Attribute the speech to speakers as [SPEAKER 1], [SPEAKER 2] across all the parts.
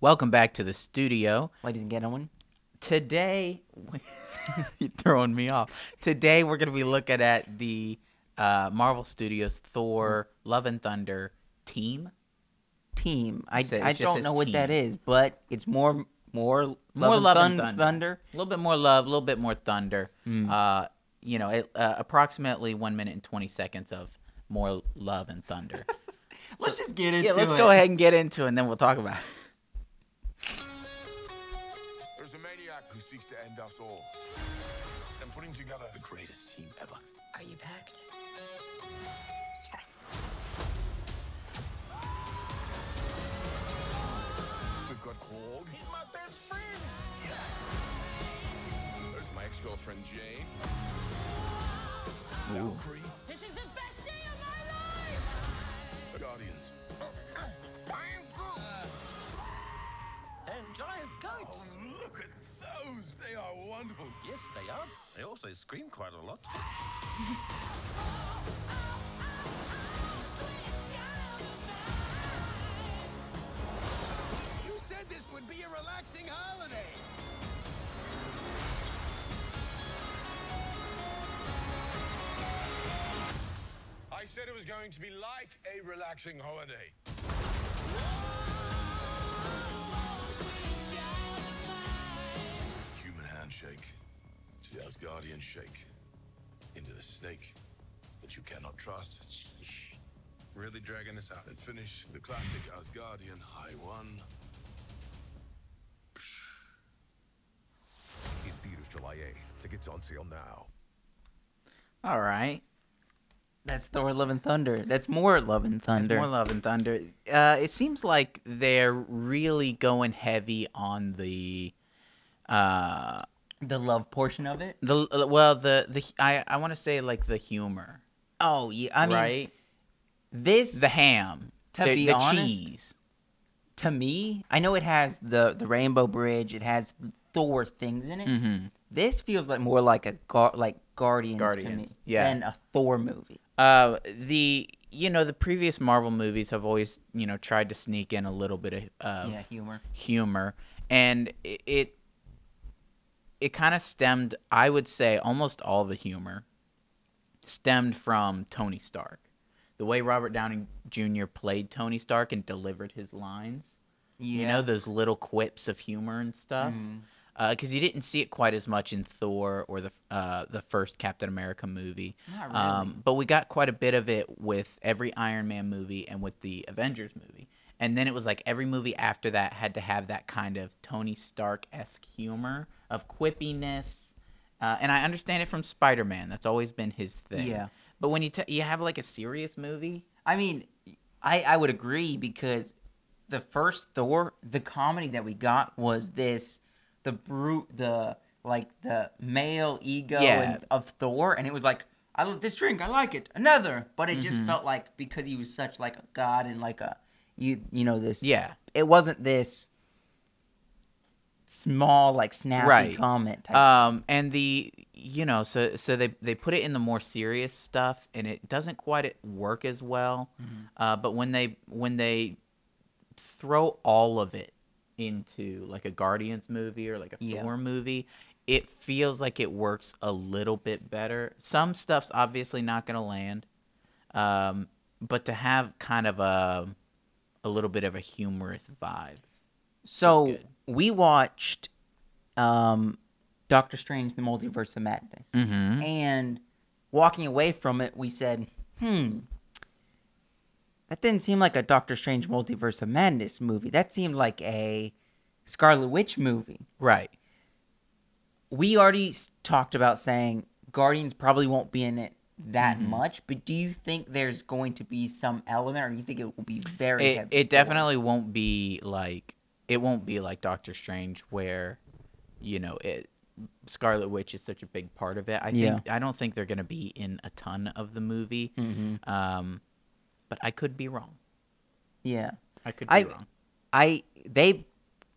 [SPEAKER 1] Welcome back to the studio.
[SPEAKER 2] Ladies and gentlemen,
[SPEAKER 1] Today, you're throwing me off. Today, we're going to be looking at the uh, Marvel Studios Thor Love and Thunder team.
[SPEAKER 2] team. I,
[SPEAKER 1] it
[SPEAKER 2] I don't know what that
[SPEAKER 1] team.
[SPEAKER 2] is, but it's more more love
[SPEAKER 1] More
[SPEAKER 2] and
[SPEAKER 1] love
[SPEAKER 2] thun-
[SPEAKER 1] and thunder.
[SPEAKER 2] thunder.
[SPEAKER 1] A little bit more love, a little bit more thunder.
[SPEAKER 2] Mm.
[SPEAKER 1] Uh, you know, it, uh, approximately one minute and 20 seconds of more love and thunder.
[SPEAKER 2] Let's just get into it.
[SPEAKER 1] yeah, let's
[SPEAKER 2] it.
[SPEAKER 1] go ahead and get into it, and then we'll talk about it.
[SPEAKER 3] Seeks to end us all. And putting together the greatest team ever.
[SPEAKER 4] Are you packed? Yes.
[SPEAKER 3] We've got Korg. He's my best friend. Yes. There's my ex-girlfriend Jane. Valkyrie.
[SPEAKER 4] This is the best day of my life!
[SPEAKER 3] The Guardians.
[SPEAKER 5] And giant goats.
[SPEAKER 3] Oh, look at those. They are wonderful.
[SPEAKER 5] Yes, they are. They also scream quite a lot.
[SPEAKER 3] You said this would be a relaxing holiday. I said it was going to be like a relaxing holiday. Asgardian shake. Into the snake that you cannot trust. Really dragging this out. And finish the classic Asgardian high one.
[SPEAKER 6] In theaters July 8th. Tickets on sale now.
[SPEAKER 1] All right.
[SPEAKER 2] That's Thor: Love and Thunder. That's more Love and
[SPEAKER 1] It's
[SPEAKER 2] Thunder.
[SPEAKER 1] more Love and Thunder. Uh, it seems like they're really going heavy on the, uh,
[SPEAKER 2] the love portion of it.
[SPEAKER 1] the uh, well, the the I I want to say like the humor,
[SPEAKER 2] Oh yeah, I mean
[SPEAKER 1] right?
[SPEAKER 2] this
[SPEAKER 1] The ham,
[SPEAKER 2] To
[SPEAKER 1] the,
[SPEAKER 2] be
[SPEAKER 1] the
[SPEAKER 2] honest,
[SPEAKER 1] cheese.
[SPEAKER 2] to me. I know it has the the Rainbow Bridge. It has Thor things in it.
[SPEAKER 1] Mm-hmm.
[SPEAKER 2] This feels like more like a gar- like Guardians, to me
[SPEAKER 1] yeah.
[SPEAKER 2] than a Thor movie.
[SPEAKER 1] Uh, the you know the previous Marvel movies have always you know tried to sneak in a little bit of, of
[SPEAKER 2] yeah, humor.
[SPEAKER 1] humor, and it it, it kind of stemmed. I would say almost all the humor stemmed from Tony Stark, the way Robert Downey Jr. played Tony Stark and delivered his lines.
[SPEAKER 2] Yeah.
[SPEAKER 1] You know those little quips of humor and stuff. Because you didn't see it quite as much in Thor or the uh, the first Captain America movie.
[SPEAKER 2] Not really.
[SPEAKER 1] Um, but we got quite a bit of it with every Iron Man movie and with the Avengers movie. And then it was like every movie after that had to have that kind of Tony Stark esque humor of quippiness. Uh, and I understand it from Spider Man. That's always been his thing.
[SPEAKER 2] Yeah.
[SPEAKER 1] But when you t- you have like a serious movie,
[SPEAKER 2] I mean, I I would agree because the first Thor, the comedy that we got was this the brute the like the male ego
[SPEAKER 1] Yeah.
[SPEAKER 2] and- of Thor, and it was like I love this drink, I like it, another, but it
[SPEAKER 1] Mm-hmm.
[SPEAKER 2] just felt like because he was such like a god and like a you you know this
[SPEAKER 1] yeah,
[SPEAKER 2] it wasn't this small like snappy
[SPEAKER 1] Right.
[SPEAKER 2] comment type
[SPEAKER 1] Um, and the you know, so so they they put it in the more serious stuff, and it doesn't quite work as well.
[SPEAKER 2] Mm-hmm.
[SPEAKER 1] Uh, but when they when they throw all of it into like a Guardians movie or like a
[SPEAKER 2] Yeah.
[SPEAKER 1] Thor movie, it feels like it works a little bit better. Some stuff's obviously not gonna land, um, but to have kind of a a little bit of a humorous vibe.
[SPEAKER 2] So. We watched um, Doctor Strange: The Multiverse of Madness,
[SPEAKER 1] Mm-hmm.
[SPEAKER 2] and walking away from it, we said, "Hmm, that didn't seem like a Doctor Strange: Multiverse of Madness movie. That seemed like a Scarlet Witch movie."
[SPEAKER 1] Right.
[SPEAKER 2] We already talked about saying Guardians probably won't be in it that
[SPEAKER 1] Mm-hmm.
[SPEAKER 2] much, but do you think there's going to be some element, or do you think it will be very?
[SPEAKER 1] it, it definitely won't be like it won't be like Doctor Strange where you know it Scarlet Witch is such a big part of it. I
[SPEAKER 2] Yeah.
[SPEAKER 1] think I don't think they're going to be in a ton of the movie.
[SPEAKER 2] Mhm.
[SPEAKER 1] Um but I could be wrong.
[SPEAKER 2] Yeah.
[SPEAKER 1] I could be
[SPEAKER 2] I-
[SPEAKER 1] wrong.
[SPEAKER 2] I they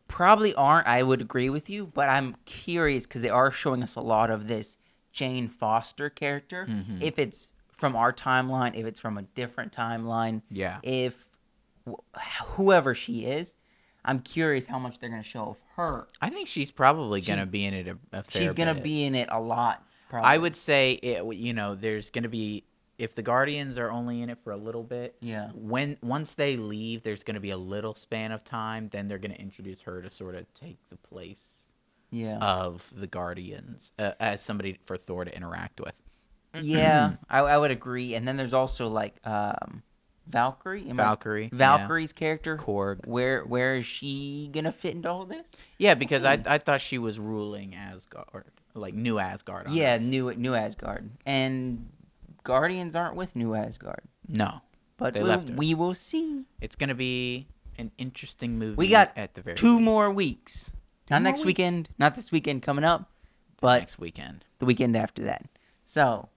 [SPEAKER 2] probably aren't. I would agree with you, but I'm curious because they are showing us a lot of this Jane Foster character.
[SPEAKER 1] Mhm.
[SPEAKER 2] If it's from our timeline, if it's from a different timeline,
[SPEAKER 1] Yeah.
[SPEAKER 2] if wh- whoever she is, I'm curious how much they're gonna show of her.
[SPEAKER 1] I think she's probably
[SPEAKER 2] She-
[SPEAKER 1] gonna be in it a, a fair
[SPEAKER 2] She's gonna
[SPEAKER 1] bit.
[SPEAKER 2] be in it a lot. Probably.
[SPEAKER 1] I would say it. You know, there's gonna be if the Guardians are only in it for a little bit.
[SPEAKER 2] Yeah.
[SPEAKER 1] When once they leave, there's gonna be a little span of time. Then they're gonna introduce her to sort of take the place
[SPEAKER 2] Yeah.
[SPEAKER 1] of the Guardians uh, as somebody for Thor to interact with.
[SPEAKER 2] yeah, I, I would agree. And then there's also like um, Valkyrie. Am I-
[SPEAKER 1] Valkyrie, yeah.
[SPEAKER 2] Valkyrie's character.
[SPEAKER 1] Korg.
[SPEAKER 2] Where where is she gonna fit into all this?
[SPEAKER 1] Yeah, because I. I thought she was ruling Asgard, like New Asgard. on
[SPEAKER 2] Yeah,
[SPEAKER 1] Earth.
[SPEAKER 2] new New Asgard. And Guardians aren't with New Asgard.
[SPEAKER 1] No,
[SPEAKER 2] But
[SPEAKER 1] They
[SPEAKER 2] we'll,
[SPEAKER 1] left her.
[SPEAKER 2] we will see.
[SPEAKER 1] it's gonna be an interesting movie.
[SPEAKER 2] We got
[SPEAKER 1] at the very
[SPEAKER 2] two
[SPEAKER 1] least.
[SPEAKER 2] more weeks. Not
[SPEAKER 1] more
[SPEAKER 2] next
[SPEAKER 1] weeks.
[SPEAKER 2] weekend, not this weekend coming up, but
[SPEAKER 1] next weekend.
[SPEAKER 2] the weekend after that. So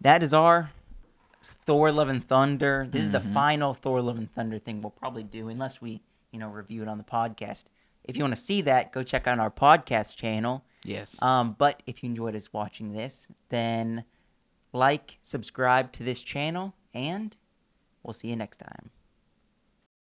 [SPEAKER 2] that is our Thor Love and Thunder. This is the
[SPEAKER 1] Mm-hmm.
[SPEAKER 2] final Thor Love and Thunder thing we'll probably do unless we, you know, review it on the podcast. If you want to see that, go check out our podcast channel.
[SPEAKER 1] Yes.
[SPEAKER 2] Um, but if you enjoyed us watching this, then like, subscribe to this channel, and we'll see you next time.